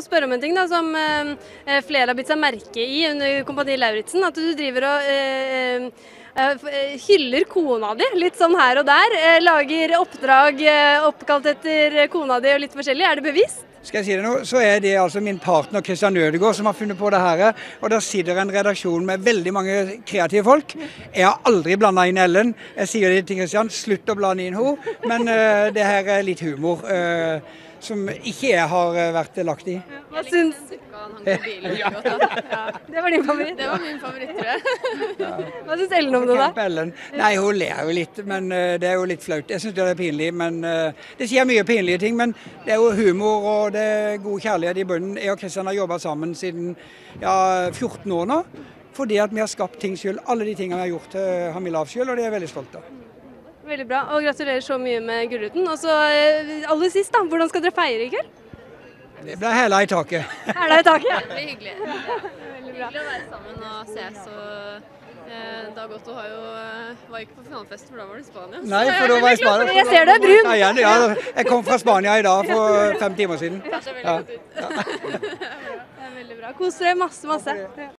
å spørre om en ting da, som eh, flere har bitt seg merke i under Kompani Lauritzen. At du driver og eh, eh, hyller kona di litt sånn her og der. Eh, lager oppdrag eh, oppkalt etter kona di og litt forskjellig. Er det bevisst? Skal jeg si det nå, så er det altså min partner Christian Ødegaard som har funnet på det her. Og der sitter en redaksjon med veldig mange kreative folk. Jeg har aldri blanda inn Ellen. Jeg sier det til Christian, slutt å blande inn henne. Men uh, det her er litt humor. uh, som ikke jeg har eh, vært lagt i. Hva syns Han hang på bilen veldig godt. Det var din favoritt. Det var min favoritt, tror jeg. Hva syns Ellen om det, da? Ellen. Nei, hun ler jo litt, men eh, det er jo litt flaut. Jeg syns det er pinlig, men eh, det sier mye pinlige ting. Men det er jo humor og det er god kjærlighet i bunnen. Jeg og Kristian har jobba sammen siden ja, 14 år nå. Fordi at vi har skapt ting sjøl. Alle de tingene vi har gjort, eh, har vi lagd sjøl, og det er jeg veldig stolt av. Veldig bra. Og gratulerer så mye med Gullruten. Og så aller sist, da. Hvordan skal dere feire i kveld? Det blir hæla i taket. Hæla det i taket? Det blir hyggelig. Hyggelig å være sammen og ses. og eh, Dag Otto har jo, eh, var ikke på finalefest, for da var du i Spania. Nei, for da var jeg i Spania. Jeg ser du er brun. Ja, ja, jeg kom fra Spania i dag for fem timer siden. Veldig Ja. Det er veldig bra. Kos dere masse, masse.